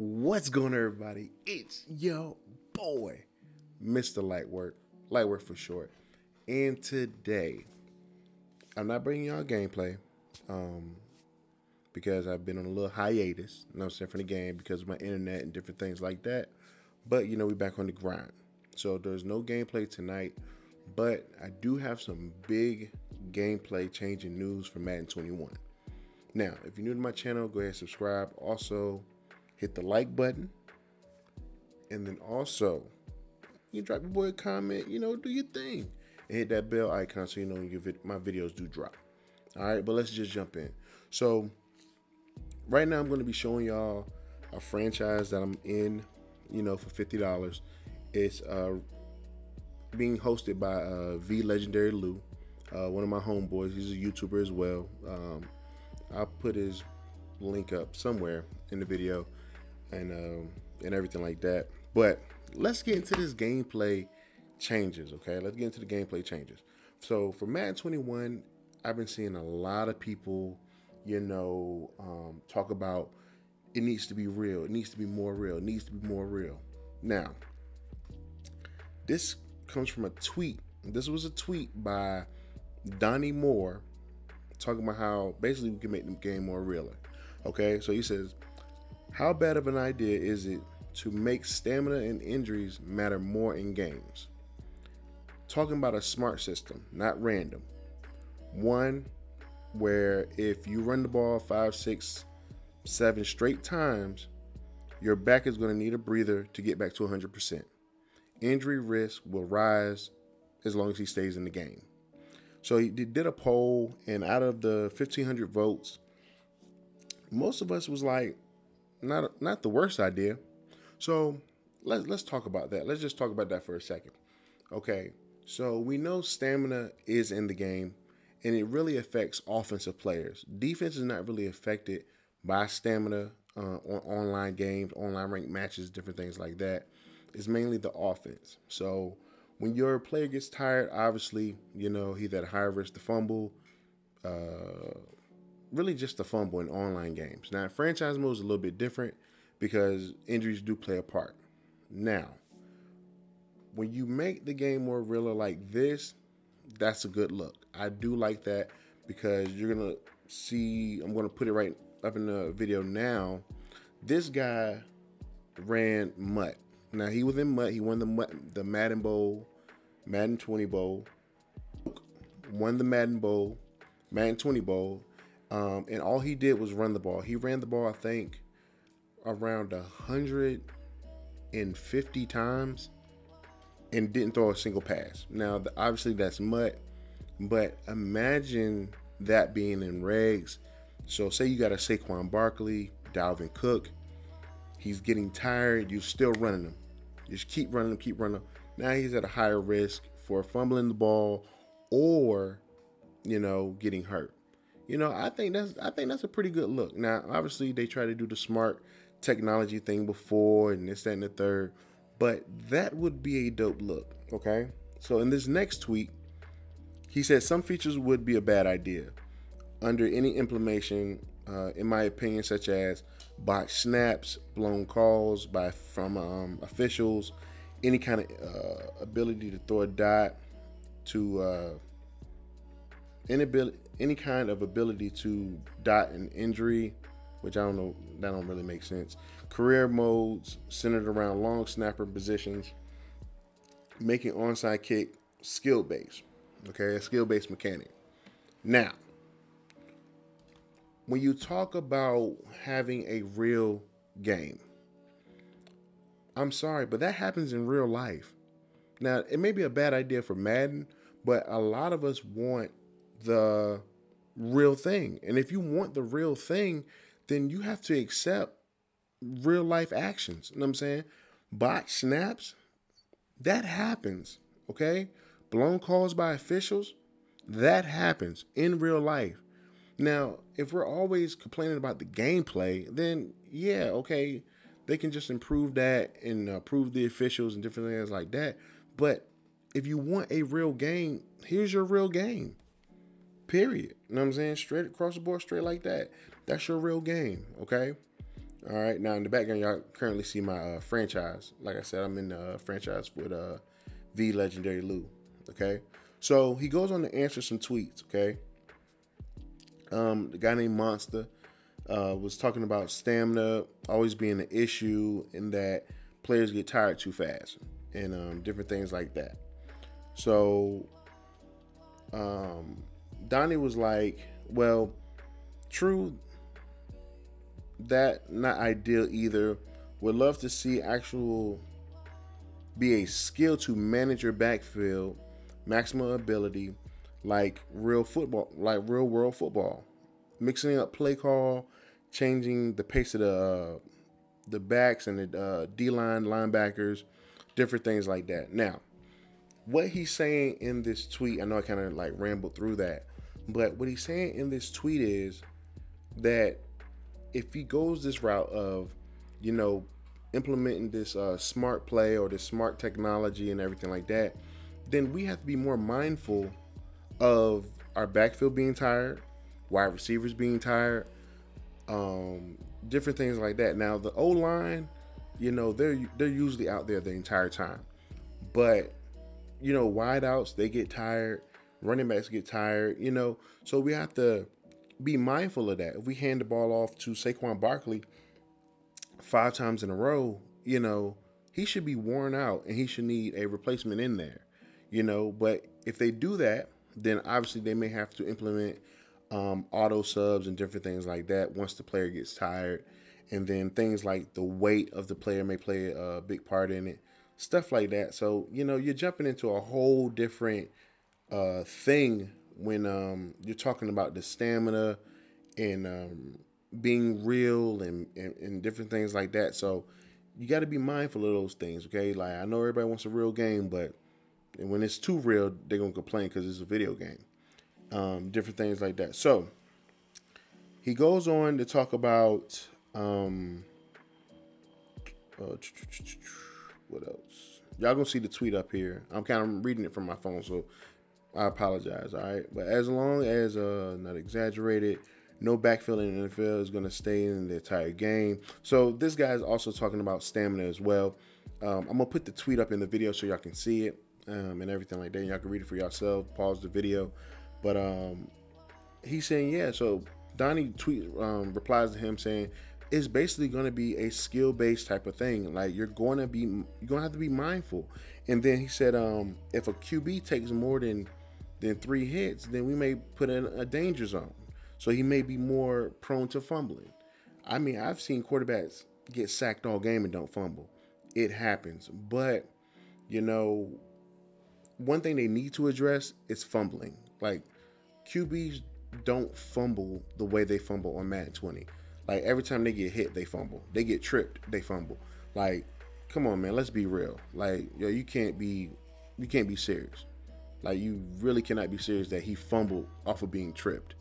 What's going on, everybody? It's your boy, Mr. Lightwork, Lightwork for short. And today, I'm not bringing y'all gameplay um, because I've been on a little hiatus, you know I'm saying, from the game because of my internet and different things like that. But, you know, we're back on the grind. So there's no gameplay tonight, but I do have some big gameplay changing news for Madden 21. Now, if you're new to my channel, go ahead and subscribe. Also, hit the like button. And then also, you drop your boy a comment, you know, do your thing. And hit that bell icon so you know your vid- my videos do drop. All right, but let's just jump in. So, right now I'm going to be showing y'all a franchise that I'm in, you know, for $50. It's uh, being hosted by uh, V Legendary Lou, uh, one of my homeboys. He's a YouTuber as well. Um, I'll put his link up somewhere in the video and um, and everything like that. But let's get into this gameplay changes, okay? Let's get into the gameplay changes. So for Madden 21, I've been seeing a lot of people, you know, um, talk about it needs to be real. It needs to be more real. It needs to be more real. Now, this comes from a tweet. This was a tweet by Donny Moore talking about how basically we can make the game more realer. Okay, so he says, How bad of an idea is it to make stamina and injuries matter more in games? Talking about a smart system, not random. One where if you run the ball five, six, seven straight times, your back is going to need a breather to get back to 100%. Injury risk will rise as long as he stays in the game. So he did a poll, and out of the 1,500 votes, most of us was like, not not the worst idea. So let's let's talk about that. Let's just talk about that for a second. Okay, so we know stamina is in the game, and it really affects offensive players. Defense is not really affected by stamina uh, on online games, online ranked matches, different things like that. It's mainly the offense. So when your player gets tired, obviously, you know, he's at higher risk to fumble. Uh, really just the fumble in online games. Now, franchise mode is a little bit different because injuries do play a part. Now, when you make the game more realer like this, that's a good look. I do like that because you're gonna see. I'm gonna put it right up in the video now. This guy ran MUT. Now he was in MUT. He won the MUT, the Madden Bowl, Madden 20 Bowl, won the Madden Bowl, Madden 20 Bowl, um, and all he did was run the ball. He ran the ball, I think, around 150 times and didn't throw a single pass. Now, obviously, that's MUT, but imagine that being in regs. So, say you got a Saquon Barkley, Dalvin Cook. He's getting tired. You're still running him. Just keep running him, keep running him. Now he's at a higher risk for fumbling the ball or, you know, getting hurt. You know, I think that's I think that's a pretty good look. Now, obviously, they try to do the smart technology thing before and this, that, and the third, but that would be a dope look. Okay. So in this next tweet, he said some features would be a bad idea under any implementation, uh, in my opinion, such as botched snaps, blown calls by from um, officials, any kind of uh, ability to throw a dot, to uh, inability any kind of ability to dot an injury, which I don't know, that don't really make sense. Career modes centered around long snapper positions, making onside kick skill based. Okay, a skill based mechanic. Now, when you talk about having a real game, I'm sorry, but that happens in real life. Now, it may be a bad idea for Madden, but a lot of us want the real thing. And if you want the real thing, then you have to accept real life actions. You know what I'm saying? Bot snaps, that happens. Okay? Blown calls by officials, that happens in real life. Now, if we're always complaining about the gameplay, then yeah, okay, they can just improve that and improve the officials and different things like that. But if you want a real game, here's your real game. Period. You know what I'm saying? Straight across the board, straight like that. That's your real game, okay? All right. Now in the background, y'all currently see my uh, franchise. Like I said, I'm in the uh, franchise with uh, the legendary Lou. Okay. So he goes on to answer some tweets. Okay. Um, the guy named Monster uh, was talking about stamina always being an issue, and that players get tired too fast, and um, different things like that. So, um, Donny was like, "Well, true, that not ideal either. Would love to see actual be a skill to manage your backfield, maximum ability, like real football, like real world football, mixing up play call, changing the pace of the uh, the backs and the uh, D line linebackers, different things like that. Now, what he's saying in this tweet, I know I kind of like rambled through that, but what he's saying in this tweet is that if he goes this route of, you know, implementing this uh, smart play or this smart technology and everything like that, then we have to be more mindful of our backfield being tired, wide receivers being tired, um, different things like that. Now the O line, you know, they're they're usually out there the entire time, but you know, wideouts they get tired, running backs get tired, you know, so we have to be mindful of that. If we hand the ball off to Saquon Barkley five times in a row, you know, he should be worn out and he should need a replacement in there, you know. But if they do that, then obviously they may have to implement um, auto subs and different things like that once the player gets tired. And then things like the weight of the player may play a big part in it, stuff like that. So, you know, you're jumping into a whole different uh, thing when um, you're talking about the stamina and um, being real and, and, and different things like that. So you got to be mindful of those things, okay? Like I know everybody wants a real game, but when it's too real, they're gonna complain because it's a video game um, different things like that. So he goes on to talk about um, uh, what else? Y'all gonna see the tweet up here. I'm kind of reading it from my phone, so I apologize. All right, but as long as uh, not exaggerated, no backfield in the NFL is gonna stay in the entire game. So this guy is also talking about stamina as well. Um, I'm gonna put the tweet up in the video so y'all can see it um, and everything like that. Y'all can read it for yourself. Pause the video. But um, he's saying, yeah. So Donny tweet um, replies to him saying, it's basically going to be a skill based type of thing. Like you're going to be, you're going to have to be mindful. And then he said, um, if a QB takes more than than three hits, then we may put in a danger zone. So he may be more prone to fumbling. I mean, I've seen quarterbacks get sacked all game and don't fumble. It happens. But, you know, one thing they need to address is fumbling. Like QBs don't fumble the way they fumble on Madden 20. Like every time they get hit, they fumble. They get tripped, they fumble. Like, come on, man, let's be real. Like, yo, you can't be, you can't be serious. Like, you really cannot be serious that he fumbled off of being tripped.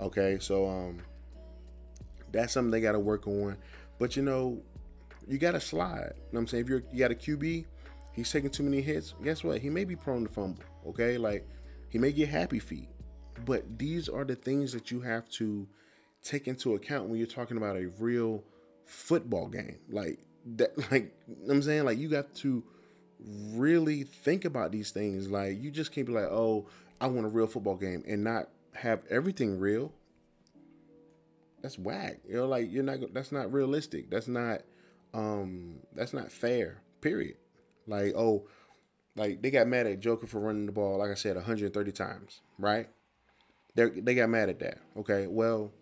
Okay, so um, that's something they got to work on. But you know, you got to slide. You know what I'm saying? If you're you got a QB, he's taking too many hits. Guess what? He may be prone to fumble. Okay, like he may get happy feet, but these are the things that you have to take into account when you're talking about a real football game. Like that, like you know I'm saying, like you got to really think about these things. Like you just can't be like, oh, I want a real football game and not have everything real. That's whack. You know, like you're not. That's not realistic. That's not. Um. That's not fair. Period. Like, oh, like they got mad at Joker for running the ball, like I said, 130 times, right? They they got mad at that. Okay, well,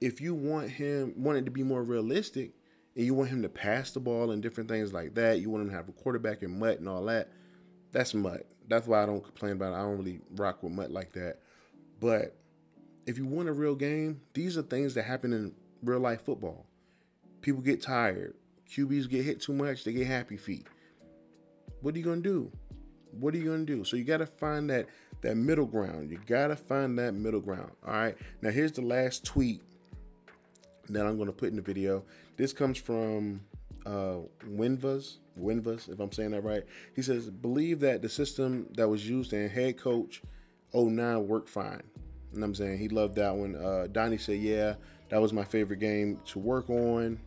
if you want him want it to be more realistic, and you want him to pass the ball and different things like that, you want him to have a quarterback and MUT and all that. That's MUT. That's why I don't complain about it. I don't really rock with MUT like that. But if you want a real game, these are things that happen in real life football. People get tired. QBs get hit too much. They get happy feet what are you gonna do? What are you gonna do? So you gotta find that that middle ground. You gotta find that middle ground. All right. Now here's the last tweet that I'm gonna put in the video. This comes from uh, Winvas, Winvas, if I'm saying that right. He says, believe that the system that was used in head coach 09 worked fine. And I'm saying he loved that one. Uh, Donny said, yeah, that was my favorite game to work on.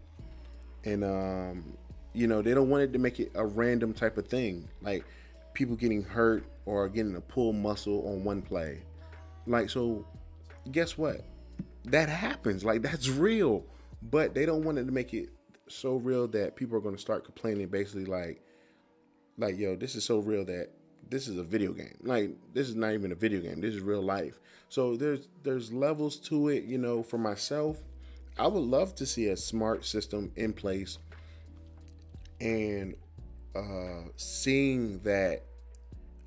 and um, you know they don't want it to make it a random type of thing, like people getting hurt or getting a pull muscle on one play. Like so, guess what? That happens. Like that's real, but they don't want it to make it so real that people are going to start complaining. Basically, like, like yo, this is so real that this is a video game. Like this is not even a video game. This is real life. So there's there's levels to it. You know, for myself, I would love to see a smart system in place and uh, seeing that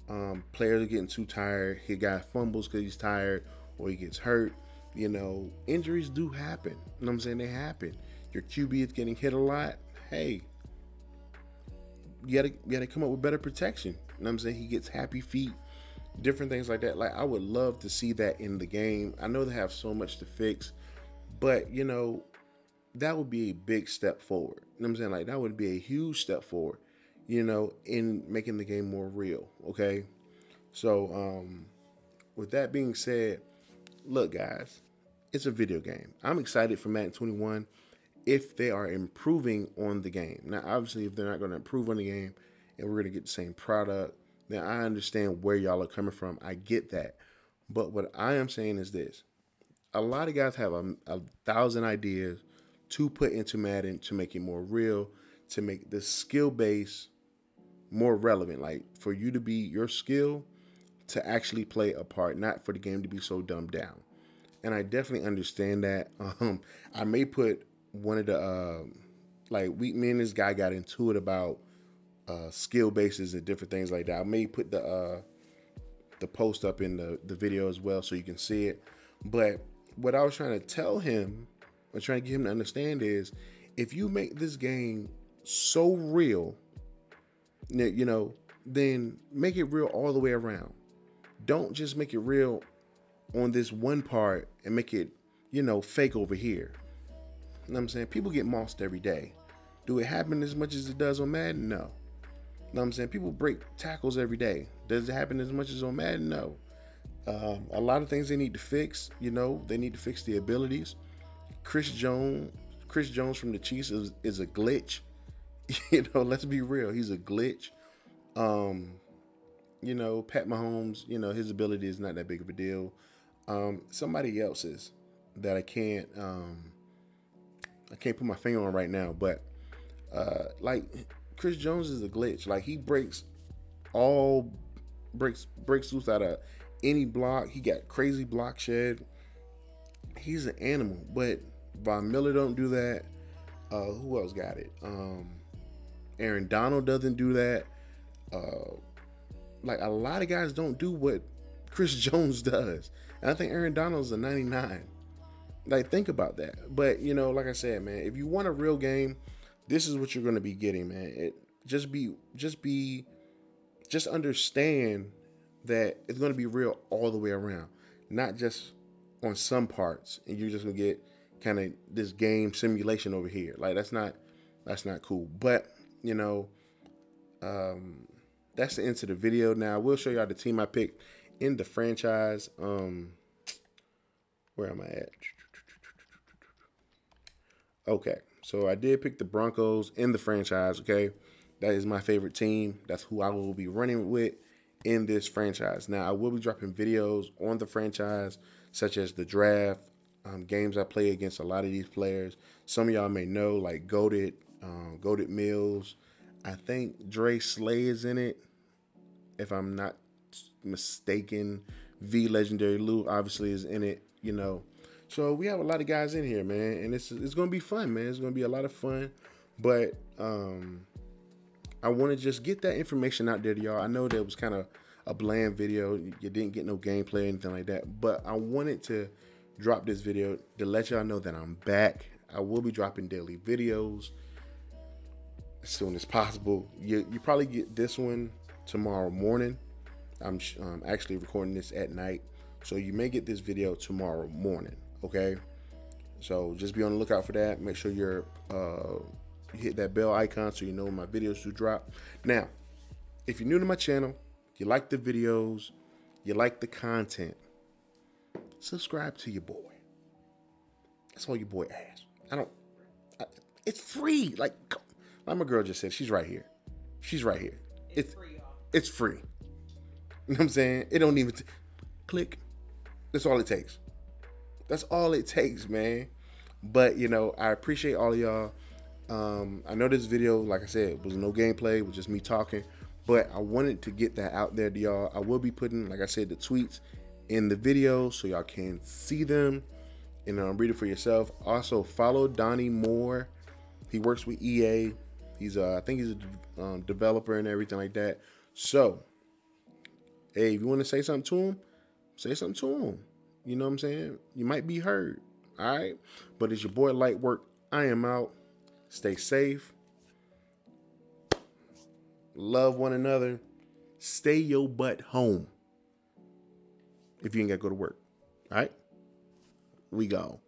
um, players are getting too tired. He got fumbles because he's tired or he gets hurt. You know, injuries do happen. You know what I'm saying? They happen. Your QB is getting hit a lot. Hey, you gotta, you gotta come up with better protection. You know what I'm saying? He gets happy feet, different things like that. Like, I would love to see that in the game. I know they have so much to fix, but, you know, that would be a big step forward. You know what I'm saying? Like, that would be a huge step forward you know, in making the game more real. Okay. So, um, with that being said, look, guys, it's a video game. I'm excited for Madden 21 if they are improving on the game. Now, obviously, if they're not going to improve on the game and we're going to get the same product, then I understand where y'all are coming from. I get that. But what I am saying is this a lot of guys have a, a thousand ideas to put into Madden to make it more real, to make the skill base more relevant. Like for you to be your skill to actually play a part, not for the game to be so dumbed down. And I definitely understand that. Um, I may put one of the uh, like we me and this guy got into it about uh, skill bases and different things like that. I may put the uh, the post up in the the video as well so you can see it. But what I was trying to tell him, or trying to get him to understand is, if you make this game so real you know, then make it real all the way around. Don't just make it real on this one part and make it, you know, fake over here. You know what I'm saying? People get mossed every day. Do it happen as much as it does on Madden? No. You know what I'm saying? People break tackles every day. Does it happen as much as on Madden? No. Um, a lot of things they need to fix. You know, they need to fix the abilities. Chris Jones, Chris Jones from the Chiefs is, is a glitch. You know, let's be real. He's a glitch. Um, you know, Pat Mahomes, you know, his ability is not that big of a deal. Um, somebody else's that I can't um I can't put my finger on right now, but uh like Chris Jones is a glitch. Like he breaks all breaks breaks loose out of any block. He got crazy block shed. He's an animal, but Von Miller don't do that. Uh, who else got it? Um, Aaron Donald doesn't do that. Uh, like a lot of guys don't do what Chris Jones does. And I think Aaron Donald's a 99. Like think about that. But you know, like I said, man, if you want a real game, this is what you're going to be getting, man. It just be just be just understand that it's going to be real all the way around, not just on some parts and you're just going to get kind of this game simulation over here. Like that's not that's not cool. But you know, um, that's the end of the video. Now, I will show y'all the team I picked in the franchise. Um, where am I at? Okay, so I did pick the Broncos in the franchise. Okay, that is my favorite team. That's who I will be running with in this franchise. Now, I will be dropping videos on the franchise, such as the draft, um, games I play against a lot of these players. Some of y'all may know, like Goaded, um, Goaded Mills. I think Dre Slay is in it, if I'm not mistaken. V Legendary Lou obviously is in it, you know. So we have a lot of guys in here, man, and it's it's gonna be fun, man. It's gonna be a lot of fun, but um, I want to just get that information out there to y'all. I know that was kind of a bland video. You didn't get no gameplay or anything like that, but I wanted to drop this video to let y'all know that I'm back. I will be dropping daily videos as soon as possible. You you probably get this one tomorrow morning. I'm um, actually recording this at night, so you may get this video tomorrow morning. Okay, so just be on the lookout for that. Make sure you're uh, you hit that bell icon so you know when my videos do drop. Now, if you're new to my channel, you like the videos, you like the content, subscribe to your boy. That's all your boy asks. I don't it's free. Like, like my girl just said, she's right here. She's right here. It's, it's free. Y'all. It's free. You know what I'm saying? It don't even t- click. That's all it takes. That's all it takes, man. But you know, I appreciate all of y'all. Um, I know this video, like I said, was no gameplay, it was just me talking. But I wanted to get that out there to y'all. I will be putting, like I said, the tweets in the video so y'all can see them and um, read it for yourself. Also, follow Donny Moore. He works with EA. He's, uh, I think he's a um, developer and everything like that. So, hey, if you want to say something to him, say something to him. You know what I'm saying? You might be heard. All right. But it's your boy Lightwork. I am out. Stay safe. Love one another. Stay your butt home. If you ain't got to go to work. All right. We go.